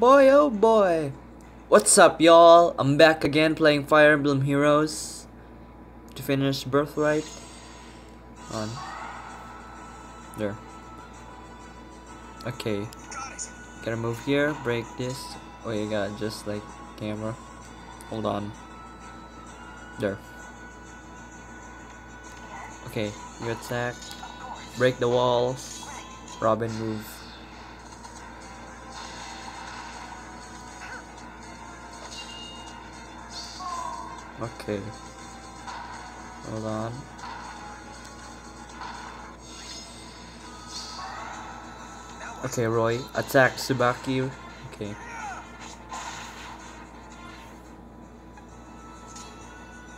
boy, oh boy. What's up, y'all? I'm back again playing Fire Emblem Heroes to finish Birthright. On. There. Okay. Gotta move here, break this. Oh, you got just like camera. Hold on. There. Okay, you attack. Break the walls. Robin move. Okay. Hold on. Okay, Roy. Attack Subaki. Okay.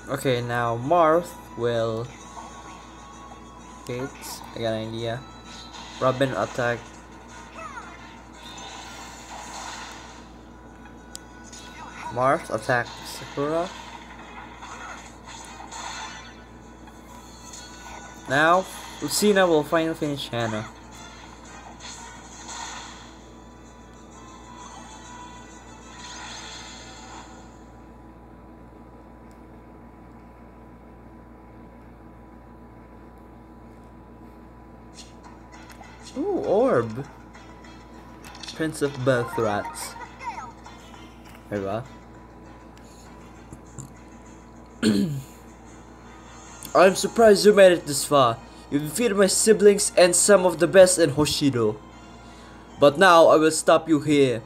Okay, now Marth will Wait, I got an idea. Robin attack. Marth attack Sakura. Now, Lucina will finally finish Hannah. Ooh, orb. Prince of Birthrats. Diba? I'm surprised you made it this far. You defeated my siblings and some of the best in Hoshido. But now I will stop you here.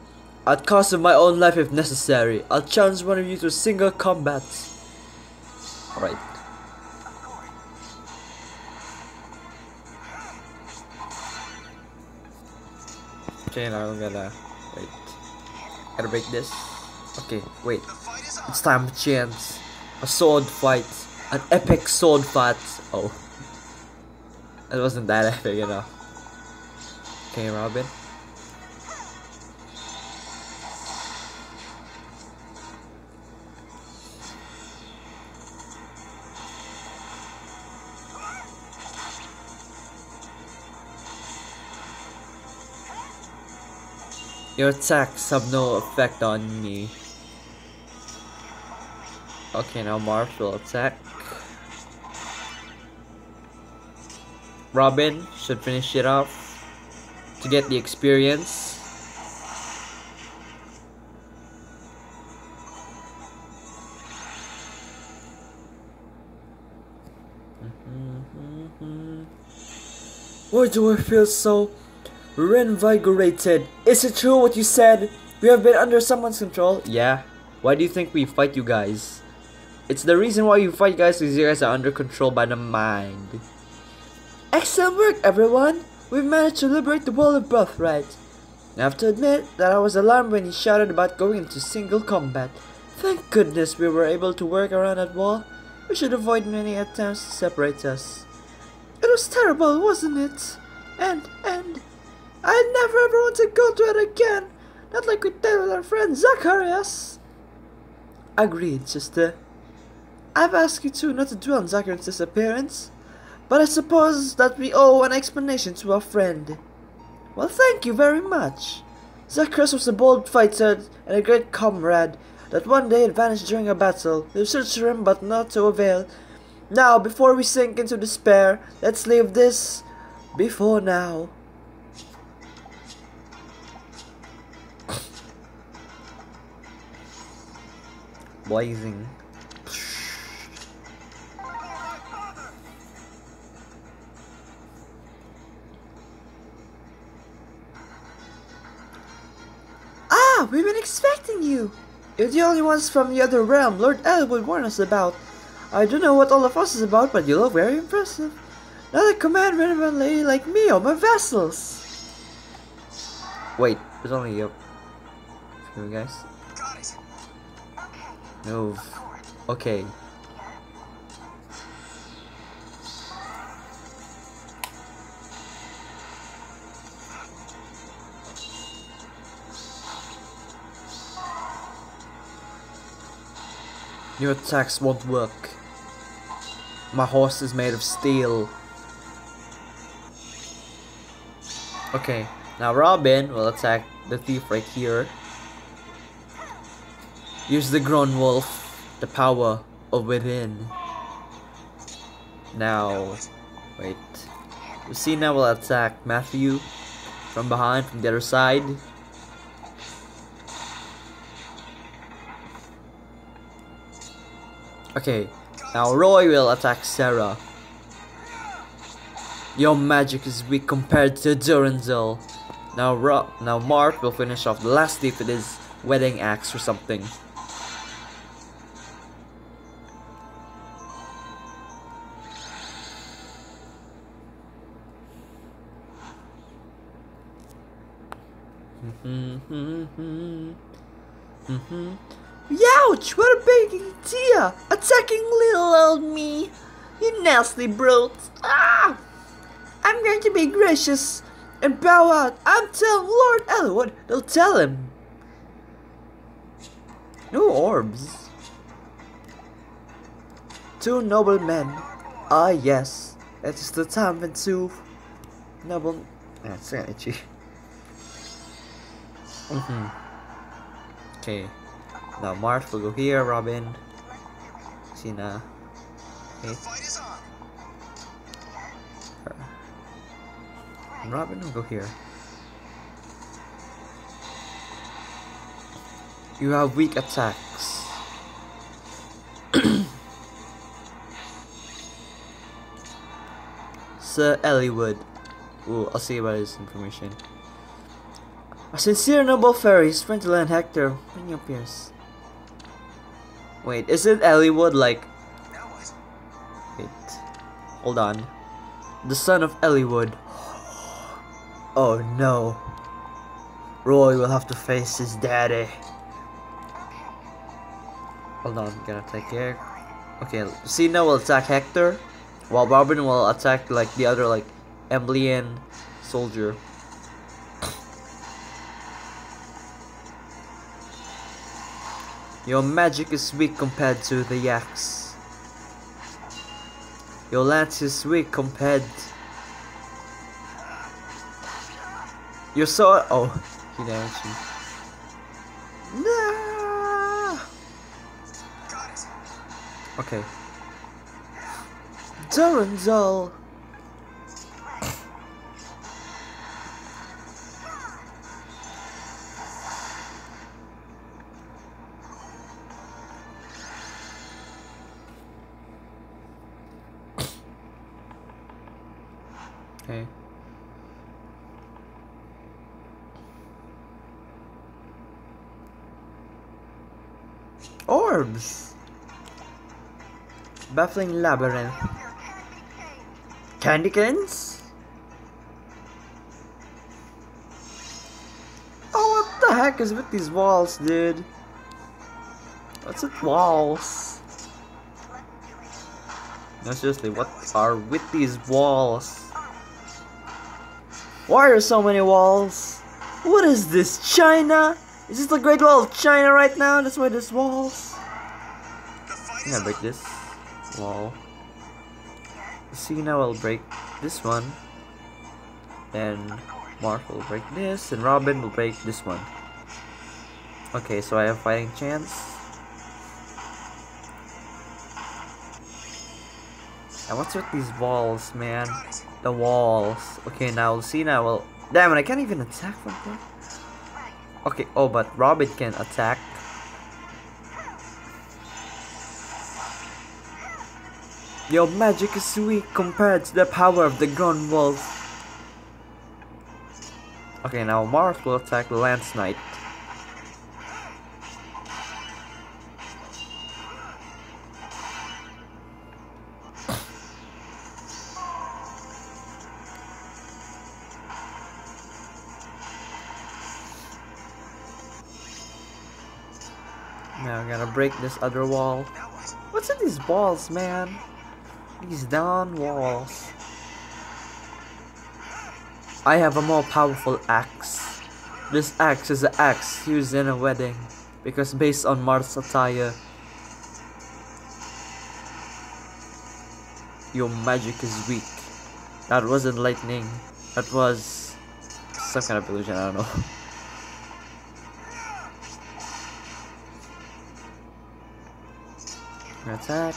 At cost of my own life if necessary. I'll challenge one of you to single combat. Alright. Okay, now I'm gonna wait. Gotta break this. Okay, wait. It's time to chance. A sword fight. An epic sword fight. Oh. It wasn't that epic, you know. Okay, Robin. Your attacks have no effect on me. Okay, now Marth will attack. Robin should finish it off to get the experience. Why do I feel so reinvigorated? Is it true what you said? We have been under someone's control? Yeah. Why do you think we fight you guys? It's the reason why you fight guys because you guys are under control by the mind. Excellent work, everyone! We've managed to liberate the world of Birthright. I have to admit that I was alarmed when he shouted about going into single combat. Thank goodness we were able to work around that wall. We should avoid many attempts to separate us. It was terrible, wasn't it? And, and, I never ever want to go to it again. Not like we did with our friend Zacharias. Agreed, sister. I've asked you too not to dwell on Zacharias' disappearance. But I suppose that we owe an explanation to our friend. Well, thank you very much. Zacharias was a bold fighter and a great comrade that one day vanished during a battle. We searched for him, but not to avail. Now, before we sink into despair, let's leave this before now. Blazing. We've been expecting you. You're the only ones from the other realm Lord Eliwood warned us about. I don't know what all of us is about, but you look very impressive. Not a command relevant lady like me or my vessels. Wait, there's only you. You guys. Move. Okay. Your attacks won't work. My horse is made of steel. Okay, now Robin will attack the thief right here. Use the Gronnwolf, the power of within. Now, wait. Lucina will attack Matthew from behind, from the other side. Okay, now Roy will attack Serra. Your magic is weak compared to Durandal. Now Ro now Mark will finish off the last thief with his wedding axe or something. Mm-hmm, mm-hmm, mm-hmm, Youch! What a big idea! Attacking little old me! You nasty brute! Ah! I'm going to be gracious and bow out. I'm telling Lord Eliwood. They'll tell him. No orbs. Two noble men. Ah, yes. It is the time when two noble. That's of itchy. Mm-hmm. Okay. Now Marth will go here, Robin. Cena. Okay. And Robin will go here. You have weak attacks. Sir Eliwood. Ooh, I'll see about his information. A sincere noble fairy, Sprintula and Hector, you appears. Wait, is it Eliwood like... Wait, hold on. The son of Eliwood. Oh no. Roy will have to face his daddy. Hold on, gonna take care. Okay, Cena will attack Hector, while Robin will attack like the other like Emblian soldier. Your magic is weak compared to the axe. Your lance is weak compared. Your sword. Oh, he damaged you. No. Okay. Durandal. Okay. Orbs. Baffling labyrinth. Candykins? Oh, what the heck is with these walls, dude? What's with walls? No, seriously, what are with these walls? Why are so many walls? What is this, China? Is this the Great Wall of China right now? That's why there's walls. I'm gonna break this wall. See now I'll break this one. And Mark will break this, and Robin will break this one. Okay, so I have fighting chance. And what's with these walls, man? The walls. Okay, now see now well damn it, I can't even attack from there. Okay, oh but Robin can attack. Your magic is weak compared to the power of the Gronnwolf. Okay, now Mars will attack the Lance Knight. Break this other wall. What's in these walls, man? These down walls. I have a more powerful axe. This axe is an axe used in a wedding because based on Mars attire, your magic is weak. That wasn't lightning. That was some kind of illusion. I don't know. Attack.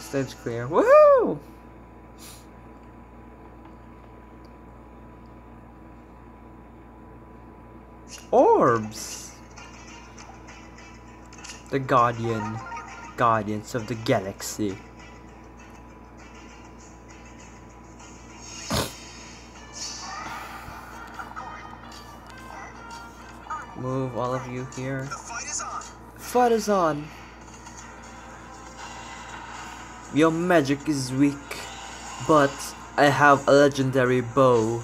Stage clear. Woohoo! Orbs! The Guardian. Guardians of the Galaxy. Move all of you here. The fight is on. Fight is on. Your magic is weak, but I have a legendary bow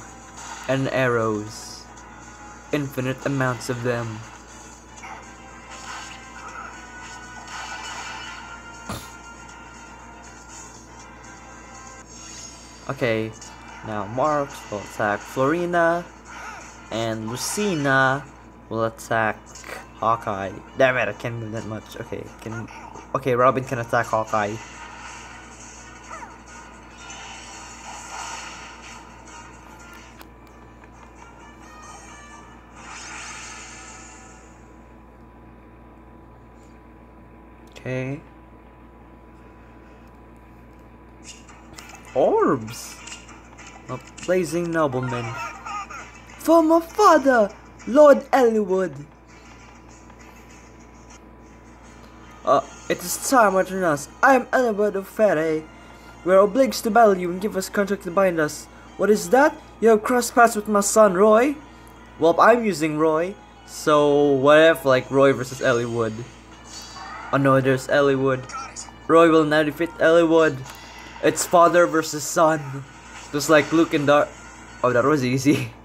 and arrows. Infinite amounts of them. Okay, now Mark will attack Florina, and Lucina will attack Hawkeye. Damn it, I can't move that much. Okay, can okay, Robin can attack Hawkeye. Okay. Orbs! A blazing nobleman. For my father, Lord Eliwood! Uh, it is time between us. I am Eliwood of Pherae. We are obliged to battle you and give us contract to bind us. What is that? You have crossed paths with my son, Roy? Well, I'm using Roy. So, what if, like, Roy versus Eliwood? Oh no, there's Eliwood. Roy will now defeat Eliwood. It's father versus son. Just like Luke and Dar. Oh, that was easy.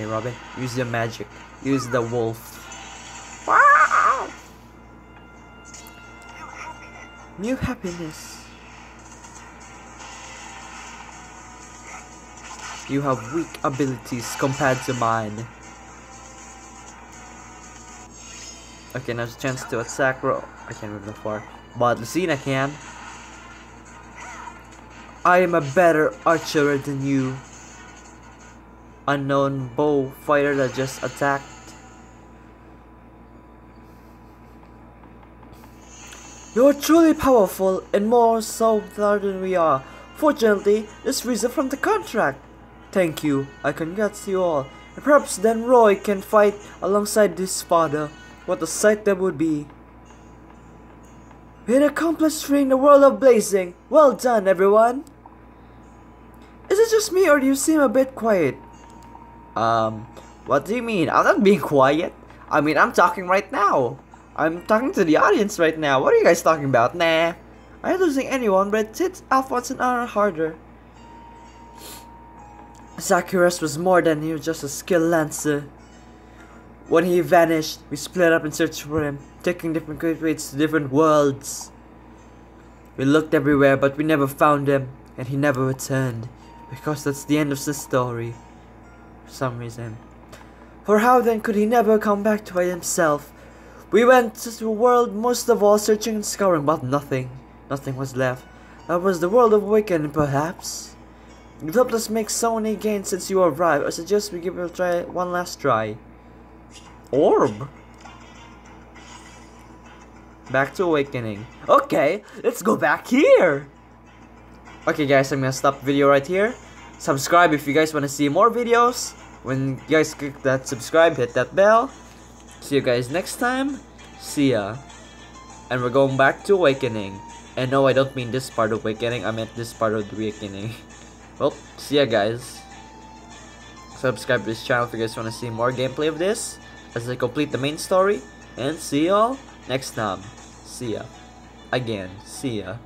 Okay, Robin, use your magic. Use the wolf. Wow! New happiness. You have weak abilities compared to mine. Okay, now's a chance to attack Ro- I can't move that far. But Lucina can. I am a better archer than you. Unknown bow fighter that just attacked. You're truly powerful and more so than we are. Fortunately, this us from the contract. Thank you. I congrats you all. And perhaps then Roy can fight alongside this father. What a sight that would be. An accomplished freeing the world of blazing. Well done, everyone. Is it just me or do you seem a bit quiet? Um, what do you mean? I'm not being quiet. I mean, I'm talking right now. I'm talking to the audience right now. What are you guys talking about? Nah. I'm losing anyone, but it hits Alphonse an hour harder. Zacharias was more than he was just a skilled lancer. When he vanished, we split up in search for him, taking different great ways to different worlds. We looked everywhere, but we never found him, and he never returned, because that's the end of the story. Some reason. For how then could he never come back to himself? We went to the world most of all searching and scouring, but nothing. Nothing was left. That was the world of awakening, perhaps. You've helped us make so many gains since you arrived. I suggest we give it a try, one last try. Orb. Back to awakening. Okay, let's go back here. Okay, guys, I'm gonna stop the video right here. Subscribe if you guys want to see more videos. When you guys click that subscribe, hit that bell. See you guys next time. See ya. And we're going back to awakening. And no, I don't mean this part of awakening. I meant this part of the awakening. well, see ya, guys. Subscribe to this channel if you guys want to see more gameplay of this as I complete the main story. And see y'all next time. See ya. Again, see ya.